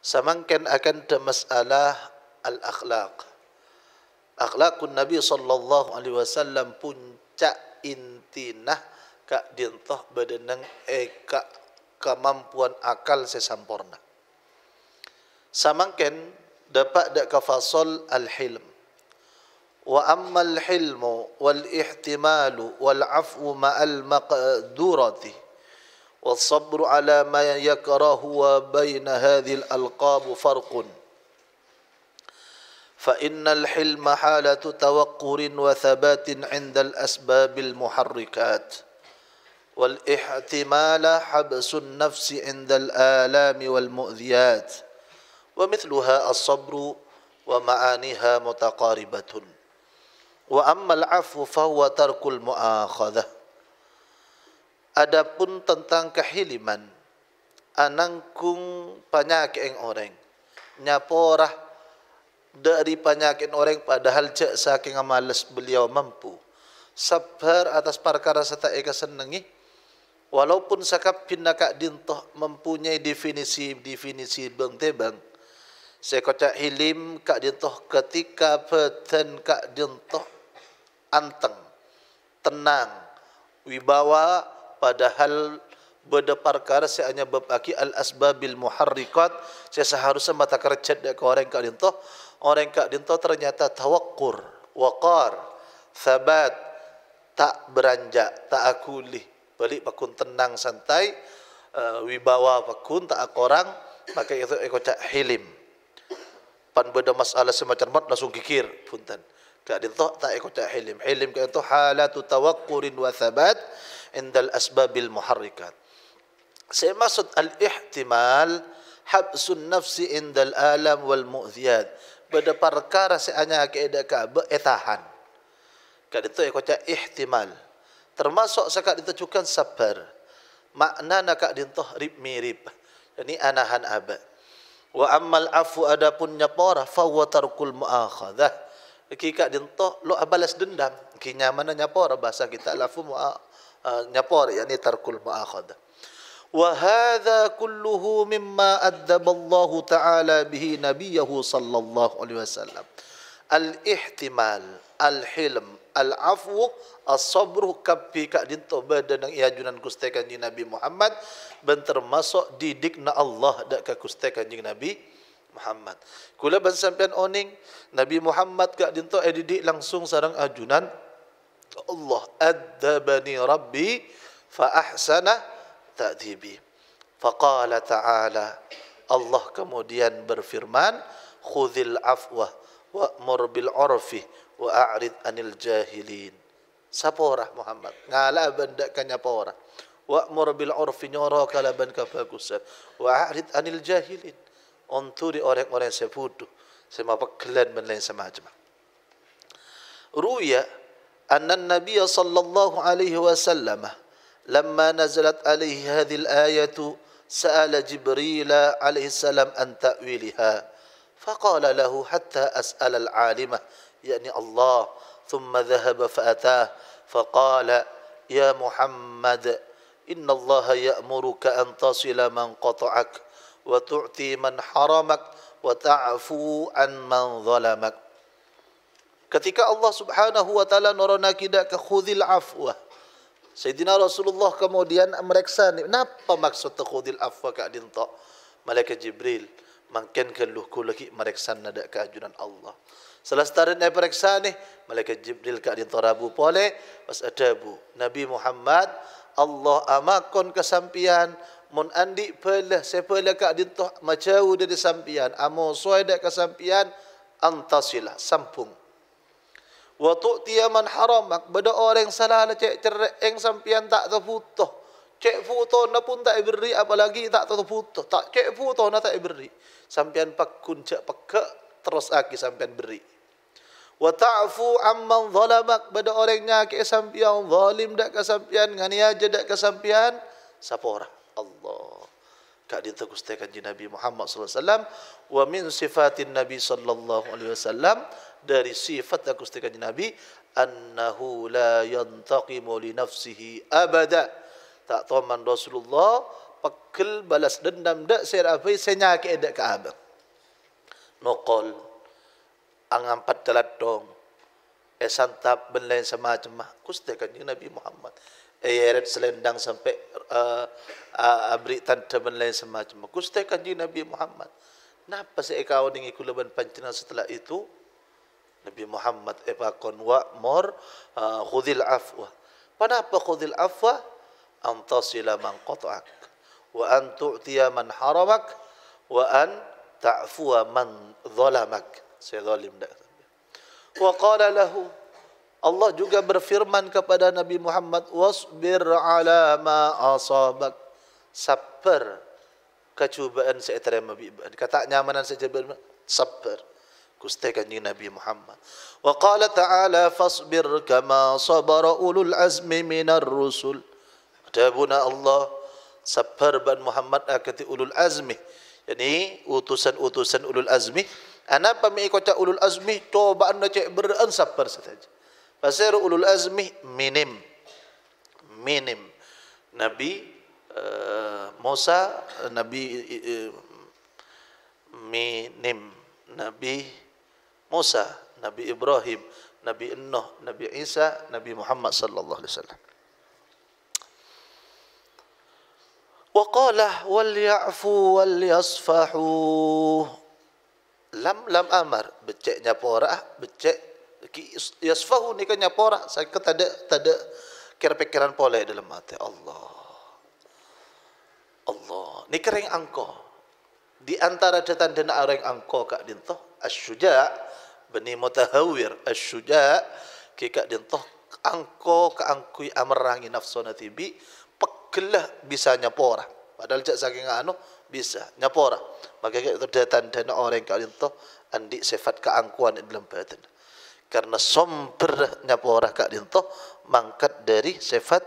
Samangkan akan masalah al-akhlaq. Akhlakun Nabi sallallahu alaihi wasallam puncak intinah kak dintah badanang eka kemampuan akal sesampurna. Samangkan dapat dak kafasol al-hilm. Wa amma al-hilmu wal ihtimalu wal afwu ma'al maqdurati. والصبر على ما يكره وبين هذه الألقاب فرق. فإن الحلم حالة توقر وثبات عند الأسباب المحركات. والإحتمال حبس النفس عند الآلام والمؤذيات. ومثلها الصبر ومعانيها متقاربة. وأما العفو فهو ترك المؤاخذة. Adapun tentang kehiliman anangkung penyakit orang nyaporah dari penyakit orang padahal cek saking malas beliau mampu. Sabar atas perkara serta eka senengi walaupun sakap pindah kak dintoh mempunyai definisi-definisi bang tebang saya hilim kak dintoh ketika peten kak dintoh anteng tenang wibawa padahal benda perkara saya hanya berbagi al asbabil muharrikat saya seharusnya mata kerjat dek orang kak dinto orang kak dinto ternyata tawakkur waqar sabat tak beranjak tak akuli balik pakun tenang santai uh, wibawa pakun tak akorang maka itu eko cak hilim. Pan beda masalah semacam mat langsung kikir punten. Kak dinto tak eko cak hilim. Hilim kak itu halatu tawakkurin wa sabat indal asbabil muharrikat. Saya maksud al-ihtimal habsun nafsi indal alam wal mu'ziyat. Pada perkara saya hanya keadaan ka etahan. Kad itu aku cak ihtimal. Termasuk sekat itu juga sabar. Makna nak dintoh rib mirip. Ini anahan abad. Wa ammal afu adapun nyapora fa wa tarkul mu'akhadah. Kika dintoh lo abalas dendam. Kinya mana nyapora bahasa kita lafu mu'akhadah. Ah, nyapor yakni tarkul muakhadha wa hadha kulluhu mimma addaba Allah taala bihi nabiyahu sallallahu alaihi wasallam. Al ihtimal al hilm al afwu as sabr kapi ka dinto badan yang iajunan gusti kanjeng nabi Muhammad ben termasuk didikna Allah dak ka gusti kanjeng nabi Muhammad. Kula ban sampean oning nabi Muhammad ka dinto edidik langsung sarang ajunan Allah adabani rabbi fa ahsana ta'dibi. Faqala ta'ala Allah kemudian berfirman khudhil afwa wa'mur bil urfi wa a'rid anil jahilin. Sapora Muhammad? Ngala benda kanya pora wa'mur bil urfi nyoro kalaban kabagusan wa a'rid anil jahilin. Untuk orang-orang sepudu semapa kelan men lain semacam. Ruya أن النبي صلى الله عليه وسلم لما نزلت عليه هذه الآية سأل جبريل عليه السلام عن تأويلها فقال له حتى أسأل العالمة يعني الله ثم ذهب فأتاه فقال يا محمد إن الله يأمرك أن تصل من قطعك وتعطي من حرمك وتعفو عن من ظلمك. Ketika Allah Subhanahu wa taala norona kita ke khudil afwa. Sayyidina Rasulullah kemudian mereksa ni, kenapa maksud khudil afwa ka dinta? Malaikat Jibril mungkin keluh ku lagi mereksa nada keajunan Allah. Selesai dari periksa ni, Malaikat Jibril ka dinta rabu pole, pas adabu. Nabi Muhammad Allah amakon kesampian mun andi pele sepele ka dinta macau dari sampian amo soy dak kesampian antasila sampung wa tu'tiya man haramak bada orang salah la cek cerek eng sampian tak terputuh. Cek foto na pun tak beri apalagi tak terputuh. Tak cek foto na tak beri sampian pakun cek pekak terus aki sampian beri. Wa ta'fu amman zalamak bada orang nyake sampian zalim dak ke sampian ngani aja dak ke sampian sapora Allah kak dinta gusti kanji Nabi Muhammad sallallahu alaihi wasallam wa min sifatin Nabi sallallahu alaihi wasallam dari sifat aku setiap Nabi annahu la yantaqimu li nafsihi abada. Tak tahu man Rasulullah pekel balas dendam dak saya apa saya nyakit dak ke abang nokol ang empat telat dong eh santap ben lain semacam mah kuste kan Nabi Muhammad eh yeret selendang sampai uh, uh, abri tante ben lain semacam. Mah kuste kan Nabi Muhammad. Napa saya kau dengan kulaban pancina setelah itu? Nabi Muhammad epakon wa mor uh, khudil afwa. Kenapa khudil afwa? Antasila man qata'ak wa an tu'tiya man haramak wa an ta'fuwa man zalamak saya zalim dah. Wa qala lahu Allah juga berfirman kepada Nabi Muhammad wasbir ala ma asabak. Sabar kecubaan saya terima kata nyamanan saya sabar. Kustekan ni Nabi Muhammad. Wa qala ta'ala fasbir kama sabara ulul azmi minar rusul. Adabuna Allah sabar ban Muhammad akati ulul azmi. Yani utusan-utusan ulul azmi ana pami kota ulul azmi coba anda cek beran sabar saja Pasal ulul azmi minim. Minim. Nabi uh, Musa, Nabi uh, minim. Nabi Musa, Nabi Ibrahim, Nabi Nuh, Nabi Isa, Nabi Muhammad sallallahu alaihi wasallam. وقال وليعفوا وليصفحوا lam لم امر بتك porah, becek yasfahu ni kan nyapora saya kata ada ada kira pikiran pola dalam hati. Allah. Allah. Ni kering angko di antara datan dana orang angko kak dinto asyuja bani mutahawir asyuja kak dinto angko ka angkui amrangi nafsona tibi pekelah bisa nyapora padahal cak saking anu bisa nyapora maka itu datan dan orang kalian tu andi sifat keangkuhan di dalam batin karena sempurna orang kak dintoh mangkat dari sifat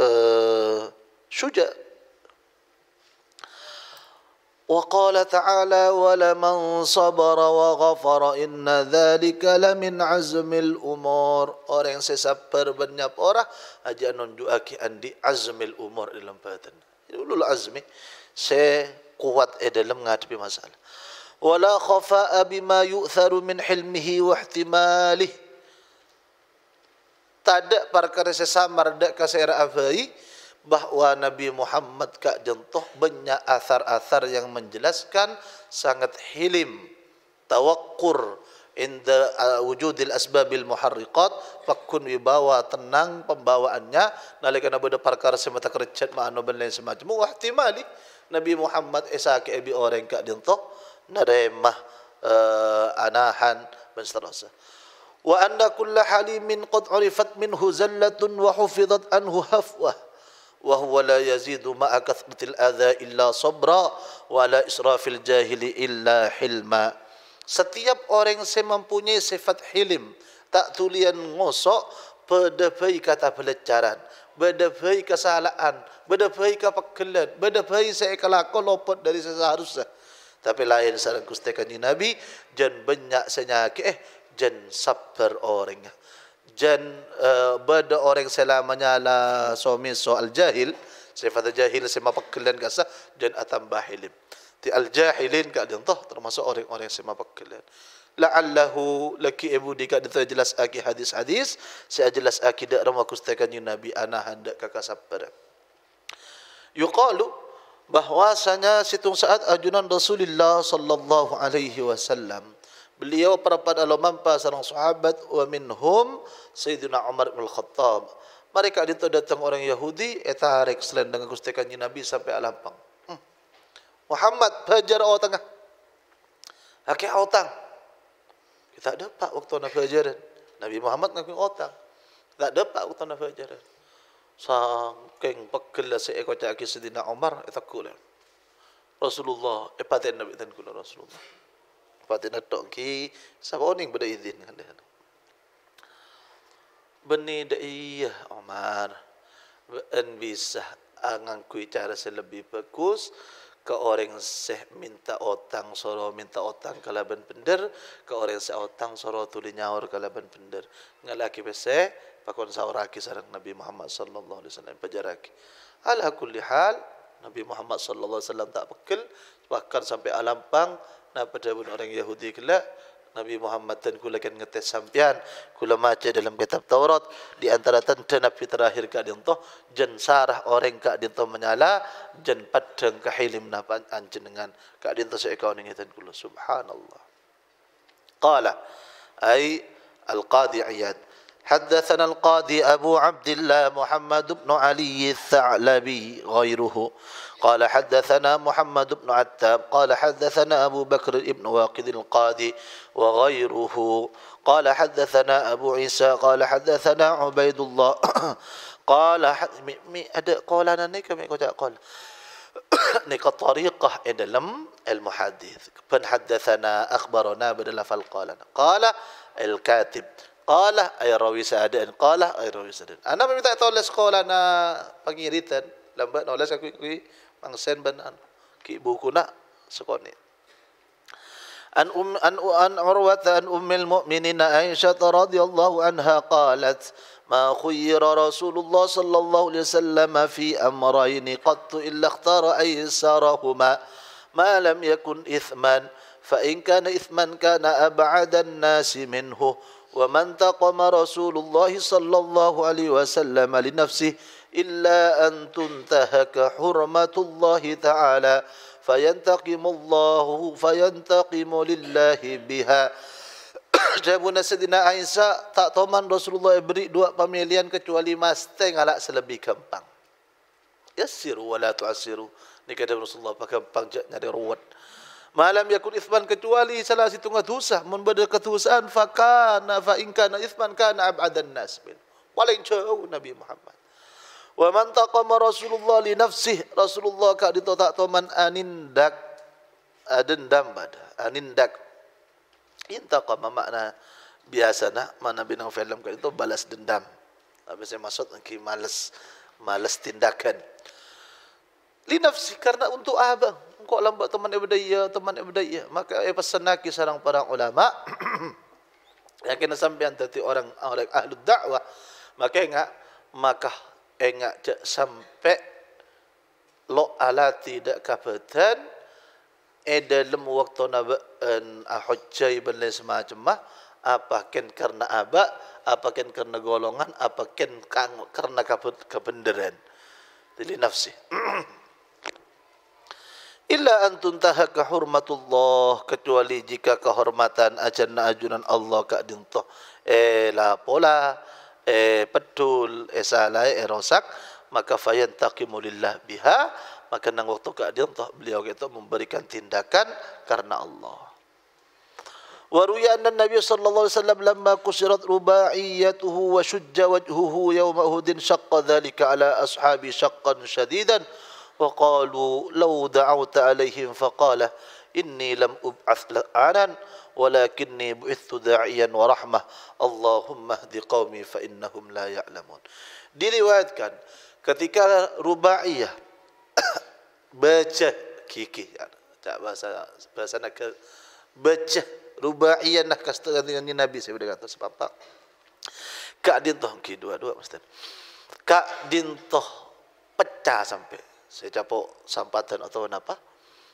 uh, syuja. وقال تعالى ولمن صبر وغفر إن ذلك لمن azmil umur. Orang yang sabar banyak orang aja nunjuk andi azmil umur dalam badan ulul azmi saya kuat eh, dalam menghadapi masalah khafa'a bima yu'tharu min hilmihi wa ihtimalihi tada perkara sesamar dak kasera afai bahawa Nabi Muhammad kak jentuh banyak asar-asar yang menjelaskan sangat hilim tawakkur inda uh, wujudil asbabil muharriqat fakun wibawa tenang pembawaannya. Nalika nabi ada perkara semata kerecat ma'ano ben lain semacam wa ihtimali Nabi Muhammad esake ebi orang kak jentuh nadaimah uh, anahan dan seterusnya. Wa anna kulla halimin qad urifat minhu zallatun wa hufidat anhu hafwa wa huwa la yazidu ma'a kathratil adha illa sabra wa la israfil jahili illa hilma. Setiap orang yang mempunyai sifat hilim tak tulian ngosok pedepai kata pelecaran pedepai kesalahan pedepai kepekelan pedepai saya kelakon lopot dari seharusnya. Tapi lain sarang kustekan Nabi, jan banyak senyaki, eh, jan sabar orangnya jan uh, bada orang selamanya la suami soal jahil sifat jahil sema pekelan kasa jan atam bahilim ti al jahilin ka jan toh termasuk orang-orang sema pekelan. La'allahu laki ibu dika dita jelas aki hadis-hadis saya jelas aki dak rama kustakan nabi ana hendak kakak sabar. Yuqalu bahwasanya situng saat ajunan Rasulullah sallallahu alaihi wasallam beliau para pada lomampa sarang sahabat wa minhum sayyidina Umar bin Khattab mereka itu datang orang Yahudi etarik selain dengan kustikan Nabi sampai alampang hmm. Muhammad belajar awak tengah Hakik otang. Kita ada pak waktu nak belajar. Nabi Muhammad ngaku otang. Tak ada pak waktu nak belajar. Saking pegel lah seekor cakap Sayyidina Umar itu kula. Rasulullah, epatin Nabi dan kula Rasulullah. Pati nak tok ki siapa orang benda izin kan dia. Beni dah iya Omar. En bisa angan kui cara selebih bagus ke orang seh minta otang soro minta otang kalaban pender ke orang seh otang soro tuli nyaur kalaban pender ngalaki bese pakon sauraki sarang Nabi Muhammad sallallahu alaihi wasallam pajaraki ala kulli hal Nabi Muhammad sallallahu alaihi wasallam tak pekel bahkan sampai alampang nak pada orang Yahudi kelak Nabi Muhammad dan kula kan ngetes sampian kula maca dalam kitab Taurat di antara tanda Nabi terakhir ka dinto jen sarah orang ka dinto menyala jen padang kahilim napa anjenengan ka dinto seekau ning ngeten kula subhanallah. Qala ay al-qadi iyad حدثنا القاضي أبو عبد الله محمد بن علي الثعلبي غيره. قال حدثنا محمد بن عتاب قال حدثنا أبو بكر بن واقد القاضي وغيره. قال حدثنا أبو عيسى قال حدثنا عبيد الله. قال قال أنا نيك قال نيك الطريقة إن لم المحدث. فن حدثنا أخبرنا بدل فالقال قال الكاتب Qala ay rawi sa'adan. Qala ay rawi sa'adan. Ana minta tahu les sekolah na pangiritan. Lambat no les aku kui mangsen ban an. Ki buku na sekoni. An um an an Urwah an ummul mu'minin Aisyah radhiyallahu anha qalat ما خير رسول الله صلى الله عليه وسلم في أمرين قط إلا اختار أيسرهما ما لم يكن إثما فإن كان إثما كان أبعد الناس منه وما انتقم رسول الله صلى الله عليه وسلم لنفسه إلا أن تنتهك حرمة الله تعالى فينتقم الله فينتقم لله بها Jabuna Sayyidina Aisyah tak toman Rasulullah beri dua pemilihan kecuali masteng alak selebih gampang. Yassiru wa la tu'assiru. Ni kata Rasulullah gampang nyari ruwet. Malam yakun ithman kecuali salah satu dosa membeda kedosaan fakana fa in kana ithman kana abadan nas min. Paling jauh Nabi Muhammad. Wa man taqama Rasulullah li nafsih Rasulullah ka dito tak toman anindak adendam bada anindak intaqama makna biasana mana binang film ka itu balas dendam. Tapi saya maksud engki malas malas tindakan. Li nafsi karena untuk abang kok lambat teman ibadaya teman ibadaya maka eh pesan lagi seorang para ulama. Yang kena sampai tadi orang orang ahli dakwah maka enggak maka enggak cak sampai lo ala tidak kapten eh dalam waktu nabi en ahujjai ben semacam mah apa ken karena aba apa ken karena golongan apa ken karena kebenaran jadi nafsi illa an tuntahaka hurmatullah kecuali jika kehormatan ajanna ajunan Allah ka dinto eh la pola eh pedul eh salah eh rosak maka fayantaqimu lillah biha maka nang waktu ka dinto beliau itu memberikan tindakan karena Allah وروي أن النبي صلى الله عليه وسلم لما كسرت رباعيته وشج وجهه يوم أهد شق ذلك على أصحابه شقا شديدا وقالوا لو دعوت عليهم فقال إني لم أبعث لعانا ولكني بعثت داعيا ورحمة اللهم اهد قومي فإنهم لا يعلمون diriwayatkan ketika rubaiyah baca kiki tak bahasa bahasa nak baca rubaiyah nak kasta dengan nabi saya sudah kata sebab apa kak dintoh ki dua-dua mesti kak dintoh pecah sampai saya capuk sampatan atau apa?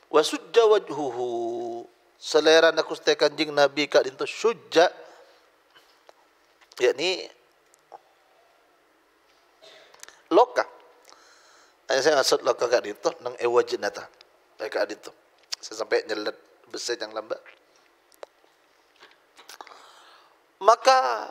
Wa sujja wajhuhu. Selera nak ustai kanjing nabi kat itu sujja. Yakni loka Ayah saya maksud loka kat itu nang ewajin nata kat itu saya sampai nyelet besi yang lambat. Maka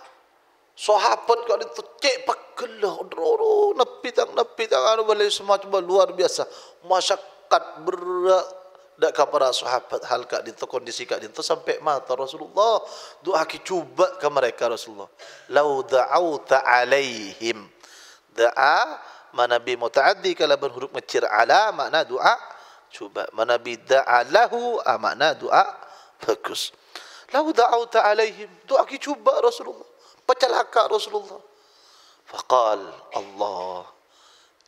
sahabat kau itu cek pakelah doro nepi tang nepi tang anu boleh semua cuba luar biasa. Masyarakat berat. Dak kepada sahabat hal kak dinto kondisi kak dinto sampai mata Rasulullah. Doa ki cuba ke mereka Rasulullah. Lau da'auta alaihim. Da'a manabi mutaaddi kalau berhuruf mecir ala makna doa cuba manabi da'a lahu ah, makna doa bagus lau da'auta alaihim. Doa ki cuba Rasulullah pecelaka Rasulullah. Faqal Allah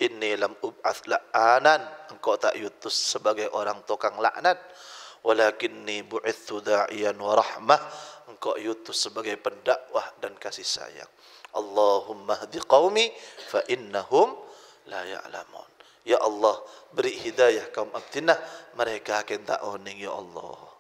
inni lam ub'ath la'anan. Engkau tak yutus sebagai orang tukang laknat. Walakinni bu'ithu da'iyan wa rahmah. Engkau yutus sebagai pendakwah dan kasih sayang. Allahumma hdi qawmi fa innahum la ya'lamun. Ya Allah beri hidayah kaum abdinah. Mereka akan tak oning ya Allah